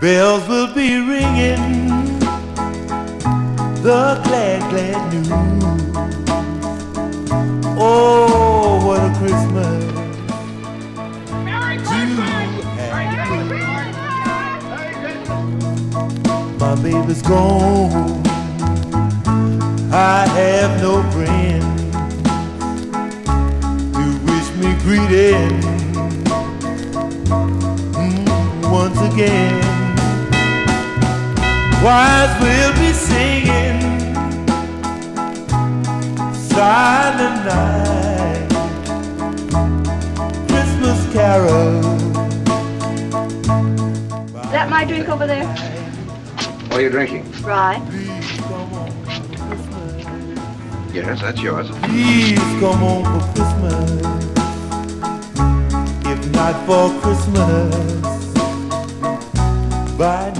Bells will be ringing the glad, glad news. Oh, what a Christmas Merry children. My baby's gone. I have no friend to wish me greeting mm, once again. Wise will be singing silent night, Christmas carols. Is that my drink over there? What are you drinking? Right. Yes, that's yours. Please come home for Christmas. If not for Christmas, by